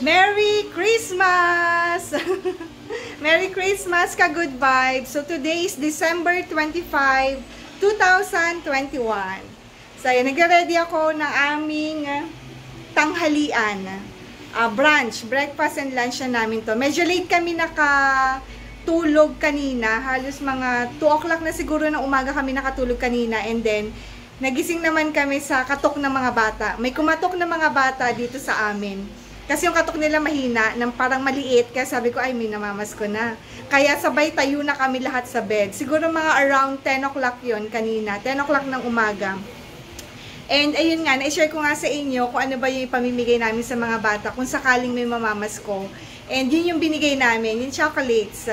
Merry Christmas! Merry Christmas ka good vibes. So today is December 25, 2021. So ayan, nag-ready ako ng aming uh, tanghalian. Uh, brunch, breakfast and lunch na namin to. Medyo late kami nakatulog kanina. Halos mga 2 o'clock na siguro ng umaga kami nakatulog kanina. And then, nagising naman kami sa katok ng mga bata. May kumatok na mga bata dito sa amin. Kasi yung katok nila mahina, ng parang maliit. Kaya sabi ko, ay, may namamas ko na. Kaya sabay tayo na kami lahat sa bed. Siguro mga around 10 o'clock yon kanina. 10 o'clock ng umaga. And ayun nga, na-share ko nga sa inyo kung ano ba yung ipamimigay namin sa mga bata kung sakaling may mamamas ko. And yun yung binigay namin, yung chocolates.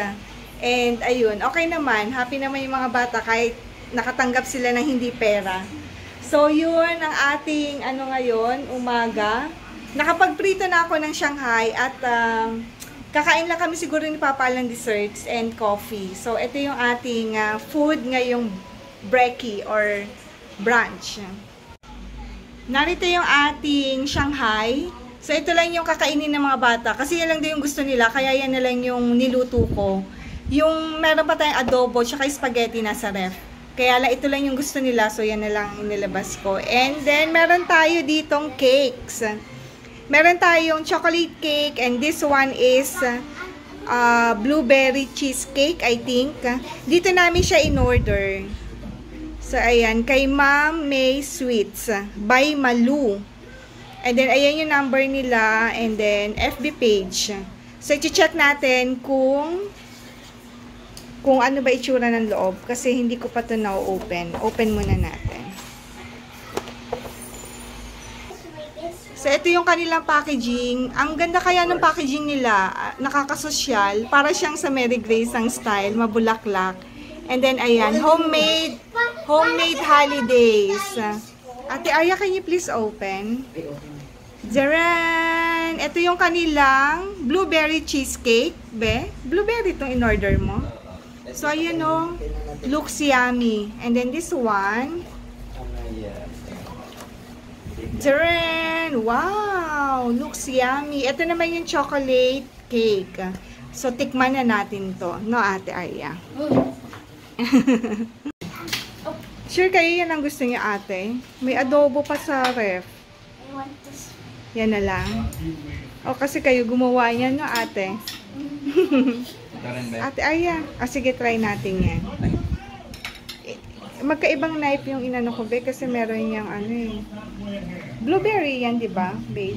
And ayun, okay naman. Happy naman yung mga bata kahit nakatanggap sila ng hindi pera. So yun ang ating ano ngayon, umaga. Nakapagprito na ako ng Shanghai at um, kakain lang kami siguro ni Papa ng desserts and coffee. So ito yung ating uh, food ngayong brekkie or brunch. Narito yung ating Shanghai. So, ito lang yung kakainin ng mga bata. Kasi yan lang din yung gusto nila. Kaya yan na lang yung niluto ko. Yung meron pa tayong adobo tsaka spaghetti nasa ref. Kaya lang ito lang yung gusto nila. So, yan na lang inilabas ko. And then, meron tayo ditong cakes. Meron tayong chocolate cake. And this one is uh, blueberry cheesecake, I think. Dito namin siya in-order. So, ayan, kay Ma'am May Sweets by Malu. And then, ayan yung number nila and then FB page. So, i-check natin kung kung ano ba itsura ng loob kasi hindi ko pa ito na-open. Open muna natin. So, ito yung kanilang packaging. Ang ganda kaya ng packaging nila. Nakakasosyal. Para siyang sa Mary Grace ang style. Mabulaklak. And then, ayan, homemade, homemade holidays. Ate Arya, can you please open? Jaran! Ito yung kanilang blueberry cheesecake, be? Blueberry itong in-order mo. So, ayan o. Looks yummy. And then this one. Jaran! Wow! Looks yummy. Ito naman yung chocolate cake. So, tikman na natin to. No, Ate Arya? sure kayo yan ang gusto niya ate? May adobo pa sa ref. Yan na lang. O kasi kayo gumawa yan no ate? ate Aya. Ah, sige try natin yan. Magkaibang knife yung inano ko be kasi meron yung ano eh. Blueberry yan di ba babe?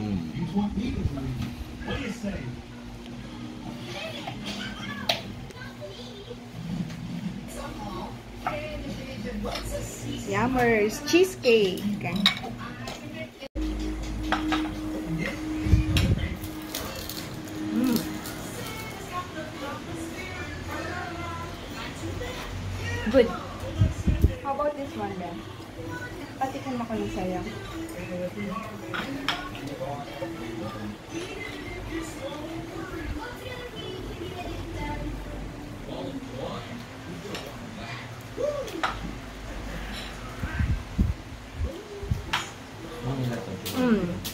Yummers. Cheesecake. Mm.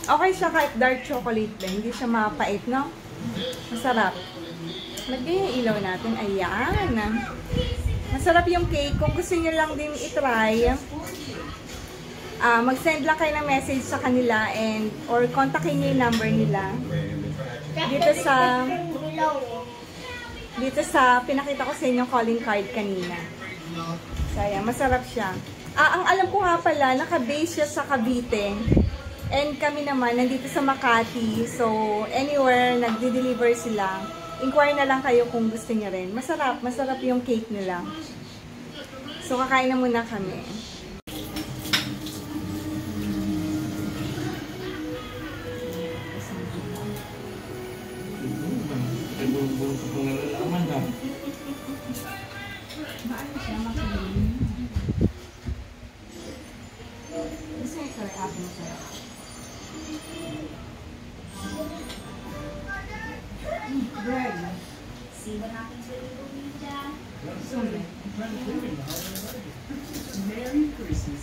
Okay siya kahit dark chocolate din. Hindi siya mapait, no? Masarap. Lagyan yung ilaw natin. Ayan. Masarap yung cake. Kung gusto niyo lang din itry, uh, mag-send lang kayo ng message sa kanila and or kontakin niyo yung number nila. Dito sa dito sa pinakita ko sa inyo calling card kanina. So, ayan. Masarap siya. Ah, ang alam ko nga pala, naka-base siya sa Cavite. Kami naman, nandito sa Makati. So, anywhere, nagde-deliver sila. Inquire na lang kayo kung gusto niyo rin. Masarap, masarap yung cake nila. So, kakain na muna kami. Ma'am,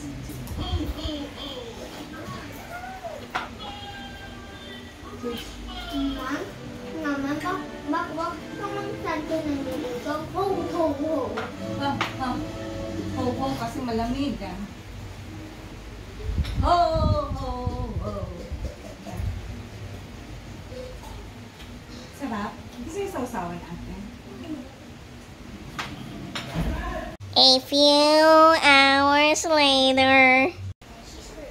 naman ba, bak wag naman santo ng nilito. Ho, ho, ho. Ah, ah. Ho, ho, kasi malamig ah. Ho, ho, ho. Sarap. Gusto yung sausawan ate? A few hours later.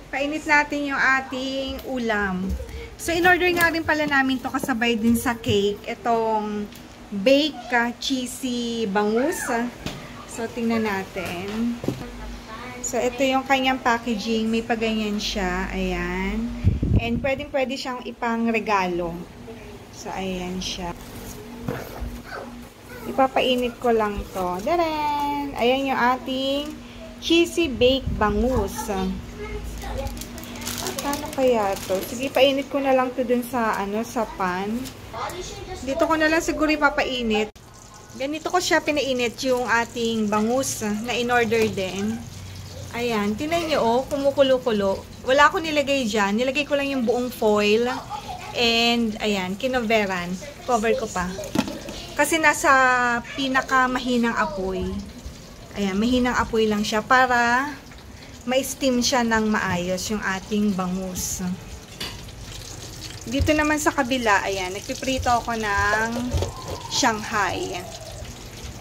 Painit natin yung ating ulam. So, in-order nga rin pala namin to kasabay din sa cake. Itong baked ah, cheesy bangus. So, tingnan natin. So, ito yung kanyang packaging. May paganyan siya. Ayan. And pwedeng pwede siyang ipang regalo. So, ayan siya. Ipapainit ko lang to. Daren! Ayan yung ating cheesy baked bangus. Paano kaya to? Sige, painit ko na lang to dun sa, ano, sa pan. Dito ko na lang siguro ipapainit. Ganito ko siya pinainit yung ating bangus na in-order din. Ayan, tinan nyo oh, kumukulo-kulo. Wala ko nilagay dyan. Nilagay ko lang yung buong foil. And, ayan, kinoveran. Cover ko pa. Kasi nasa pinaka mahinang apoy. Ayan, mahinang apoy lang siya para ma-steam siya ng maayos yung ating bangus. Dito naman sa kabila, ayan, nagpiprito ako ng Shanghai.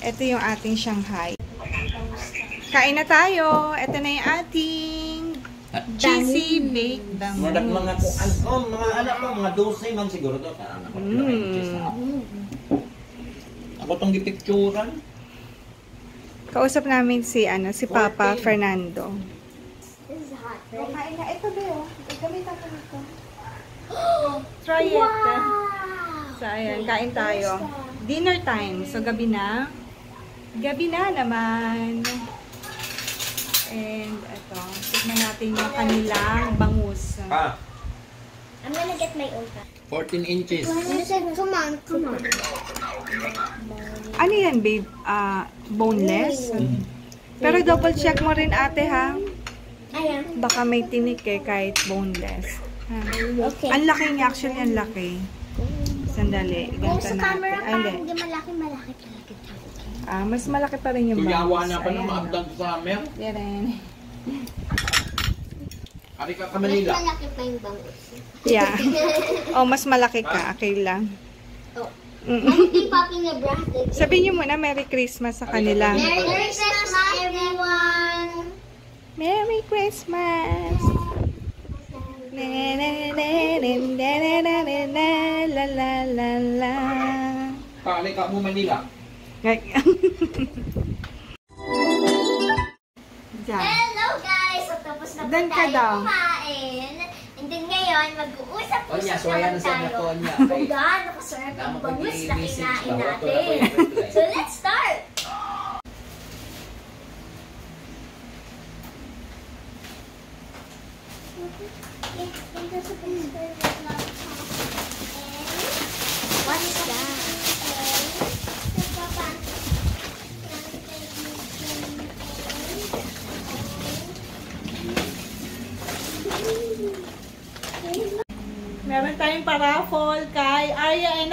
Ito yung ating Shanghai. Kain na tayo. Ito na yung ating cheesy baked Mga dag- mga bangus. oh, mga anak ko, mga 12 man siguro to. Parang ako Mm. Ako tong gipicturan. Kausap namin si ano si Papa Fernando. This is hot, right? kain na. Ito ba yun? Gamitan ko nito. Try it. Wow! So, ayan. Kain tayo. Dinner time. So, gabi na. Gabi na naman. And, ito. Tignan natin yung kanilang bangus. Pa, I'm gonna get my own cup. 14 inches. Come on, come on. Ano yan, babe? Ah, boneless? Pero double check mo rin, ate, ha? Baka may tinik eh, kahit boneless. Ha? Okay. Ang laki niya. Actually, ang laki. Sandali. Ganito sa camera Ay, parang hindi. malaki, malaki talaga. Ah, mas malaki pa rin yung Tuyawa na pa ng Ayan, maagdag sa amin. Yan rin. Ari ka ka Mas Manila. malaki pa yung bangus. Yeah. Oh, mas malaki ka. Okay lang. Oh. Sabihin niyo muna Merry Christmas sa kanila. Merry Christmas everyone! Merry Christmas! Na na na na na na la la la la Paalig ka mo Manila. Hello guys! Tapos na po tayo kumain ngayon, mag-uusap po siya naman tayo. Kung gaano kasarap ang bangus na kinain natin. So, let's start! What is that?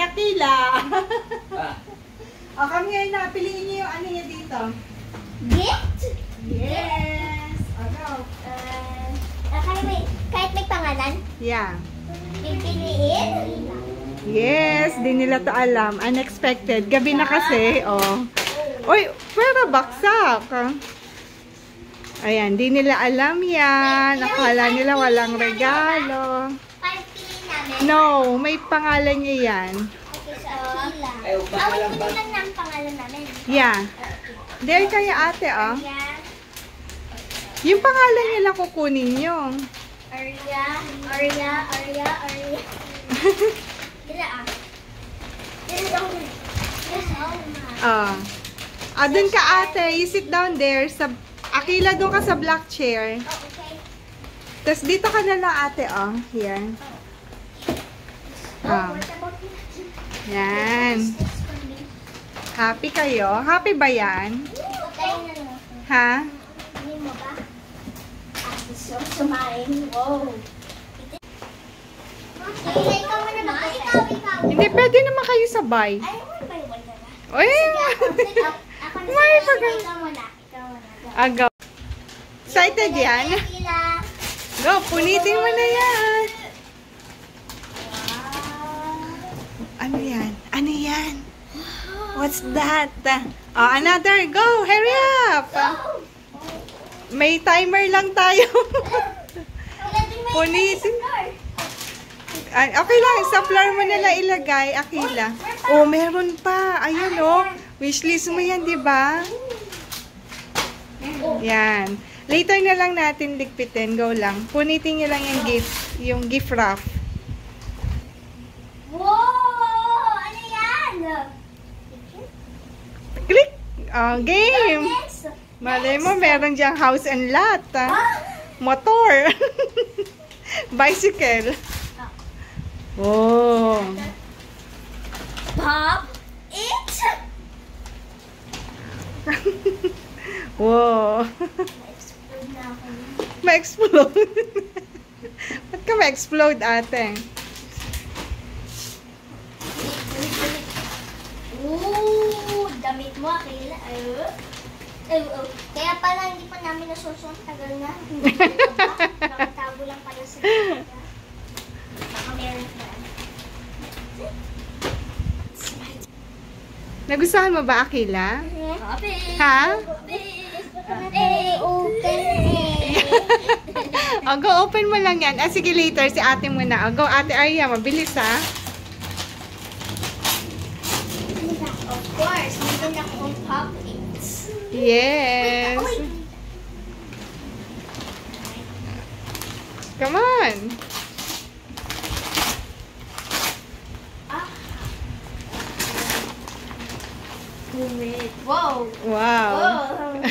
Akila. Ah, o, kami ngayon na. Piliin niyo yung ano niya dito. Gift? Yes! O, go. Uh, kahit may, kahit may pangalan, Yeah. pipiliin. Yes, di nila to alam. Unexpected. Gabi na kasi, oh. Uy, pero baksak. Ayan, di nila alam yan. Akala nila walang regalo. No, may pangalan niya yan. Okay, pangalan ba? wait, lang ng pangalan namin. Yeah. There kaya ate, oh. Yung pangalan niya lang kukunin nyo. Arya, Arya, Arya, Arya. Dila ah. Dila daw. Dila Ah. Ah, dun ka ate. You sit down there. Sa, Akila, doon ka sa black chair. Oh, okay. Tapos dito ka na lang ate, oh. Here. Oh. Yan. Happy kayo? Happy ba yan? Ha? Hindi, pwede naman kayo sabay. Ay, may pagkakas. Agaw. Excited yan? Go, punitin mo na yan. Ano yan? Ano yan? What's that? Oh, another. Go, hurry up. May timer lang tayo. Punitin. okay lang, sa floor mo na lang ilagay, Akila. Oh, meron pa. Ayun, oh. Wishlist mo yan, di ba? Yan. Later na lang natin ligpitin. Go lang. Punitin niyo lang yung gift. Yung gift wrap. Wow! Ano yan? Oh, game! Malay mo, meron diyang house and lot. ah. Motor. Bicycle. Oh. Pop it. Wow. Explode. Ma-explode. Ba't ka ma-explode, ate? Ooh, damit mo, Akila. Ay, ay, oh. Kaya pala hindi pa namin nasusunod. Tagal na. Hindi? Nakatago lang pala sa kanya. Baka meron pa. Nagustuhan mo ba, Akila? Copy. Ha? Eh, open eh. o, go, open mo lang yan. Ah, sige, later, si ate muna. O, go, ate Arya, mabilis, ha? Course, meron akong pop-its. Yes. Uy, Come on. ah. Wait. Wow. Wow. Wow.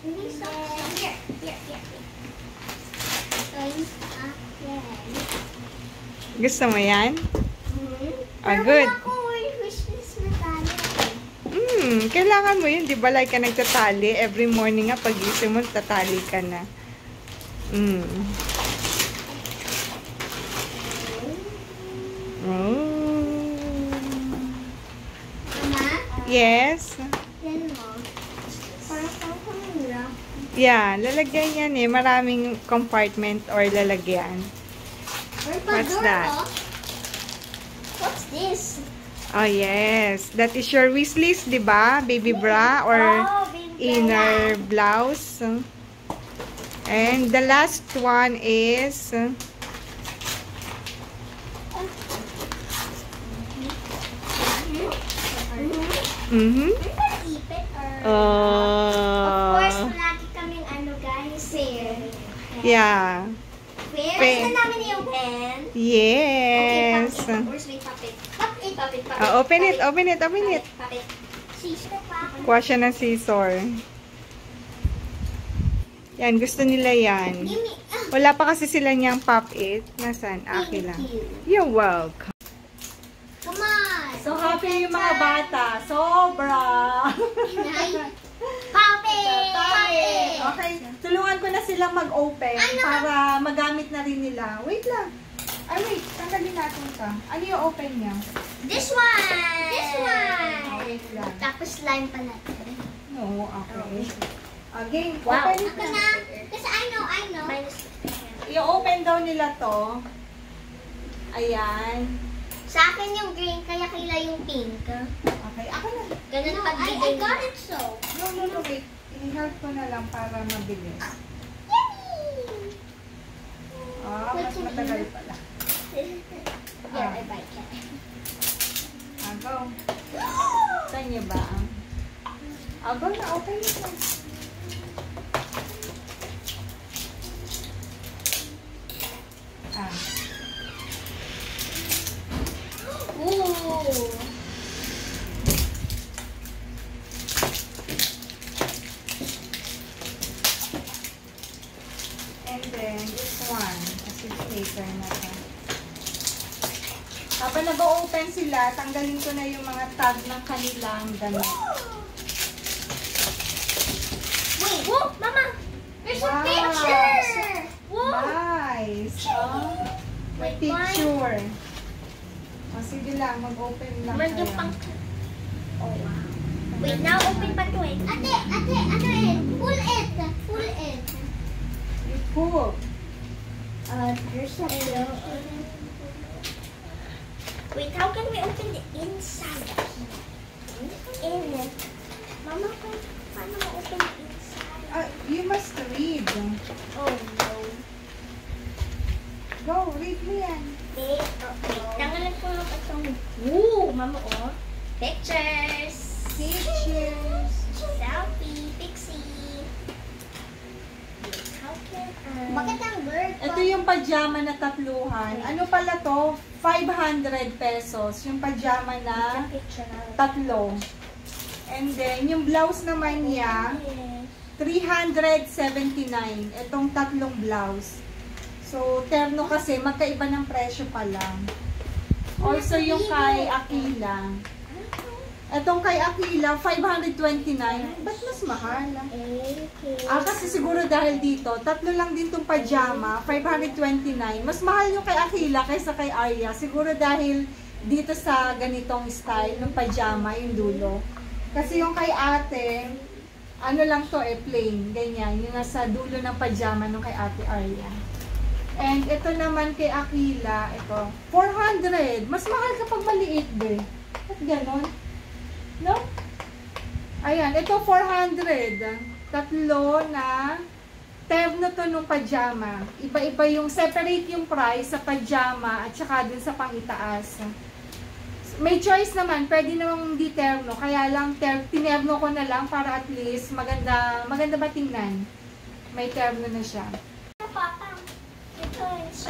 Hindi sa... Here, here, here. Guys, ah, yan. Gusto mo yan? Hmm. Ah, Pero good. wala akong wishlist na tayo. Hmm, kailangan mo yun. Di ba like ka nagtatali? Every morning nga, pag gising mo, tatali ka na. Hmm. Oh. Mama, Yes. yan mo. Parang pang. Yeah, lalagyan yan eh. Maraming compartment or lalagyan. What's that? What's this? Oh, yes. That is your wish list, di ba? Baby bra or Oh, inner blouse. And the last one is Mm -hmm. Oh. Of course, lagi kaming ano guys, sale. Yeah. Where? Namin yung pen. Yes. Okay, papit. Where's my papit? Papit. Ah, open it, papit, open it, open it. Papit. Kuha siya ng scissor. Yan, gusto nila yan. Ah, Wala pa kasi sila niyang pop-it. Nasaan? Aki lang. Thank you. You're welcome. Come on. So happy yung mga bata. Sobra! Nay. Papit. Papit. Okay, tulungan ko na silang mag-open Ano? para magamit na rin nila. Wait lang. Ay, wait. Tanggalin natin ito. Ano yung open niya? This one. This Oh, one. wait lang. Tapos slime pala. No, okay. Again, Wow. open it Ako na. Kasi I know, I know. I-open daw nila to. Ayan. Sa akin yung green, kaya kaila yung pink. Okay, ako na. Ganun No, pag I, I got it so. No, no, no, wait. I-help ko na lang para mabilis. Ah, mas matagal pala. Yeah, I like it. Ah, go. Sa inyo ba? Ah, go na. Open it. Ah. Ooh! And then, this one. Kasi later na to. Habang nag-open sila, tanggalin ko na yung mga tag ng kanilang damit. Wait, whoa, Mama! There's Wow. a picture! Whoa! Nice. Oh, may picture. O, Ah, sige lang, mag-open lang kayo. Oh, wow. Wait, now open pa to eh. Ate, ate, ano eh? Full it. Full it. Cool. Uh, there's a. Wait, how can we open the inside? In it. Mama, pa- paano ma-open the inside? Ah, you must read. Oh, no. Go, read mo yan. Wait, okay. Tanggalin ko lang itong... Woo! Mama, oh. Pictures! Pictures. Selfie! Pixie! Bakit ang bird? Ito yung pajama na tatluhan. Ano pala to? 500 pesos. Yung pajama na. tatlo. And then, yung blouse naman niya, 379. Itong tatlong blouse. So, terno kasi, magkaiba ng presyo pa lang. Also, yung kay Aquila. Itong kay Aquila, 529. Ba't mas mahal? Okay. Ah, kasi siguro dahil dito, tatlo lang din tong pajama, 529. Mas mahal yung kay Aquila kaysa kay Arya. Siguro dahil dito sa ganitong style ng pajama, yung dulo. Kasi yung kay ate, ano lang to eh, plain, ganyan. Yung nasa dulo ng pajama nung kay ate Arya. And ito naman kay Aquila, ito, 400. Mas mahal kapag maliit, be. Ba't ganon? No? Ayan, ito 400. Tatlo na terno to nung pajama. Iba-iba yung, separate yung price sa pajama at saka dun sa pangitaas. May choice naman, pwede namang hindi terno. Kaya lang, ter, tinerno ko na lang para at least maganda, maganda ba tingnan? May terno na siya.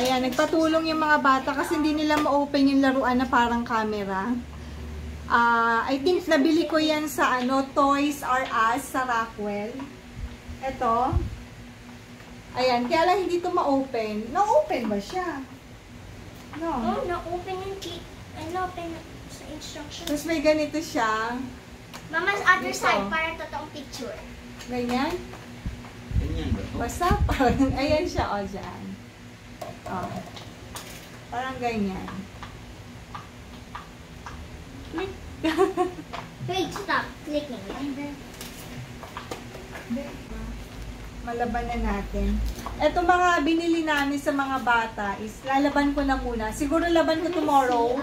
Ayan, nagpatulong yung mga bata kasi hindi nila ma-open yung laruan na parang camera. Ah, I think nabili ko yan sa ano, Toys R Us sa Rockwell. Ito. Ayan, kaya lang hindi to ma-open. Na-open ba siya? No. Oh, na-open yung key. Ano, open sa instructions. Tapos may ganito siya. Mama's other Dito. side para totoong picture. Ganyan. Ganyan ba? Basta parang, ayan siya, o, dyan. O. Parang ganyan. Wait, stop clicking. Malaban na natin. Ito mga binili namin sa mga bata is lalaban ko na muna. Siguro laban ko tomorrow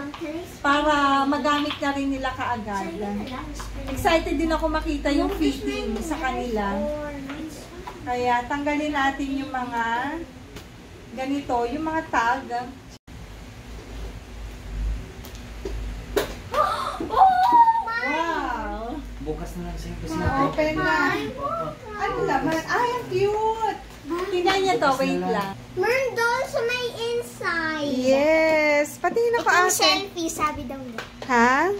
para magamit na rin nila kaagad. Excited din ako makita yung fitting sa kanila. Kaya tanggalin natin yung mga ganito, yung mga tag. Wow! Lang sa'yo kasi Na-open na. Ano laman? Ay, ang cute! Tingnan niya to, wait lang. Meron doon sa may inside. Yes! Patingin ako ate. selfie, sabi daw niya. Ha?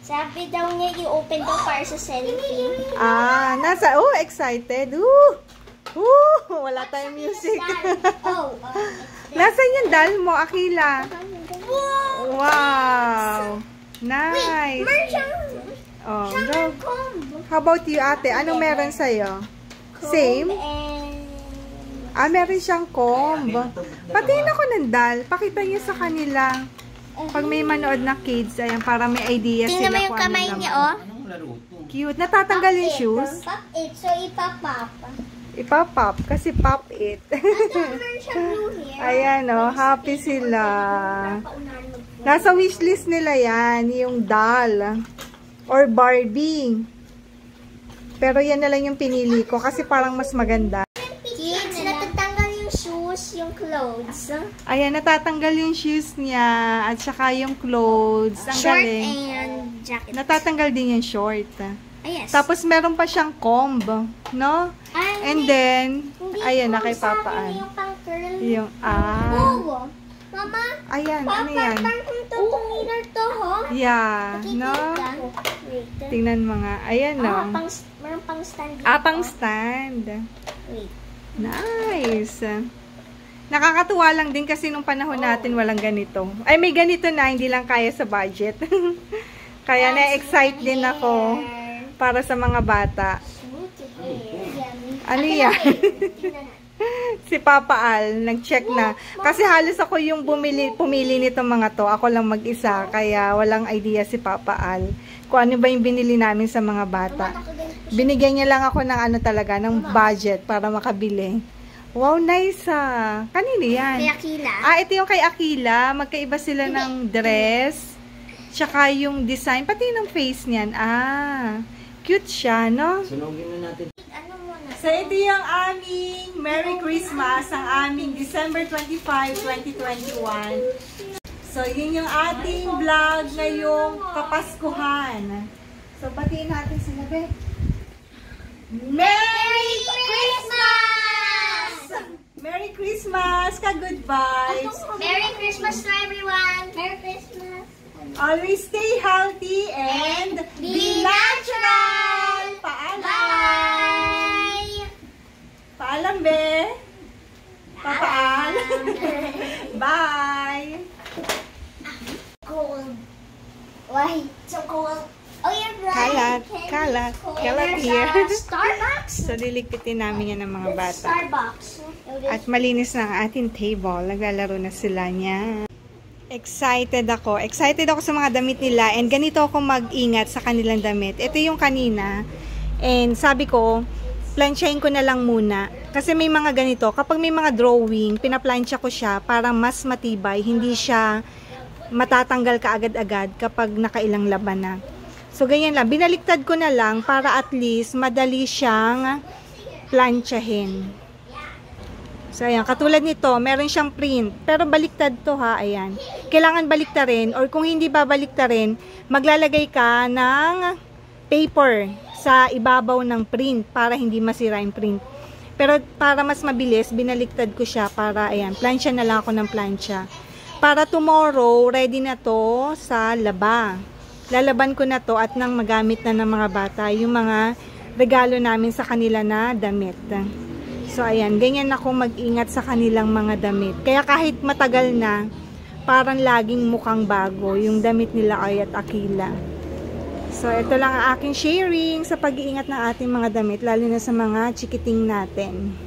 Sabi daw niya i-open daw para sa selfie. Ah, nasa, oh, excited. Ooh! Ooh! Wala tayong music. oh, uh, Nasaan yung dal mo, Akila? Wow! Wow! Wait, Nice! meron siyang, Oh, siyang go. comb. How about you, ate? Anong meron sa'yo? Same? Ah, meron siyang comb. Patingin ako ng dal. Pakita niyo sa kanila. Pag may manood na kids, ayan, para may idea tingnan sila mo yung ano kamay niya, oh. Cute. Natatanggal yung shoes. Pop it. So, ipapop. Ipapop kasi pop it. Ayan, oh. Happy sila. Nasa wishlist nila yan, yung doll. Or Barbie. Pero yan na lang yung pinili ko kasi parang mas maganda. Kids, natatanggal yung shoes, yung clothes. Ayan, natatanggal yung shoes niya at saka yung clothes. Ang Short galing. and jacket. Natatanggal din yung short. Ah, yes. Tapos meron pa siyang comb, no? Ay, And hindi- then, hindi ayan, nakipapaan. sabi Yung pang curl. Yung, ah. Oo. Mama, Ayan, papa, ano yan? pang mirror to, ho? Yeah, no? Wait. Tingnan mga, ayan, Ah, no? pang, meron pang stand dito. Ah, pang stand. Wait. Nice. Nakakatuwa lang din kasi nung panahon natin walang ganito. Ay, may ganito na, hindi lang kaya sa budget. Kaya na-excite din ako para sa mga bata. Ano yan? si Papa Al, nag-check na. Kasi halos ako yung bumili, pumili nito mga to. Ako lang mag-isa, kaya walang idea si Papa Al. Kung ano ba yung binili namin sa mga bata. Binigyan niya lang ako ng ano talaga, ng budget para makabili. Wow, nice ah. Kanino yan? Kaya Kila. Ah, ito yung kay Akila. Magkaiba sila ng dress. Tsaka yung design. Pati ng face niyan. Ah, cute siya, no? Sunugin na natin. Ano muna? So, ito yung aming Merry Christmas, ang aming December 25, 2021. So, yun yung ating vlog ngayong Kapaskuhan. So, batiin natin sila, Be. Merry Christmas! Merry Christmas! Ka-good vibes! Merry Christmas to everyone! Merry Christmas! Always stay healthy and be natural! Paalam! Bye! Paalam, Be! Papaal! Bye! Cold. Why? So cold. Oh, you're right. Kalat, kalat, kalat There's here. Starbucks. So, liligpitin namin yan ng mga bata. Starbucks. At malinis na ang ating table. Naglalaro na sila niya. Excited ako. Excited ako sa mga damit nila. And ganito ako mag-ingat sa kanilang damit. Ito yung kanina. And sabi ko, plansyahin ko na lang muna. Kasi may mga ganito. Kapag may mga drawing, pinaplansya ko siya para mas matibay. Hindi siya matatanggal ka agad-agad kapag nakailang laban na. So, ganyan lang. Binaliktad ko na lang para at least madali siyang plansyahin. So, ayan. Katulad nito, meron siyang print. Pero baliktad to ha. Ayan. Kailangan baliktarin or kung hindi babaliktarin, maglalagay ka ng paper sa ibabaw ng print para hindi masira yung print. Pero para mas mabilis, binaliktad ko siya para, ayan, plansya na lang ako ng plansya. Para tomorrow, ready na to sa laba. Lalaban ko na to at nang magamit na ng mga bata yung mga regalo namin sa kanila na damit. So, ayan, ganyan ako mag-ingat sa kanilang mga damit. Kaya kahit matagal na, parang laging mukhang bago yung damit nila ay at akila. So, ito lang ang aking sharing sa pag-iingat ng ating mga damit, lalo na sa mga chikiting natin.